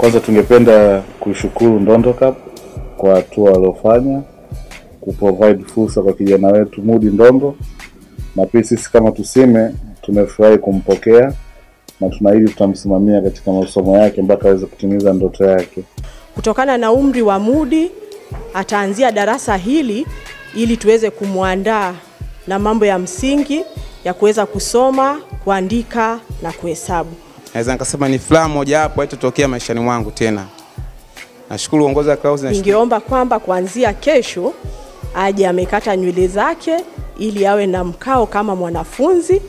Kwanza tungependa kushukuru Ndondo Cup kwa hatua waliofanya kuprovide fursa kwa kijana wetu Mudi Ndondo, na pia sisi kama Tusime tumefurahi kumpokea na tunaahidi tutamsimamia katika masomo yake mpaka aweze kutimiza ndoto yake. Kutokana na umri wa Mudi ataanzia darasa hili ili tuweze kumwandaa na mambo ya msingi ya kuweza kusoma, kuandika na kuhesabu. Naweza nikasema ni furaha mojawapo haitotokea maishani mwangu tena. Nashukuru uongozi wa Clouds Ningeomba kwamba kuanzia kesho aje amekata nywele zake ili awe na mkao kama mwanafunzi.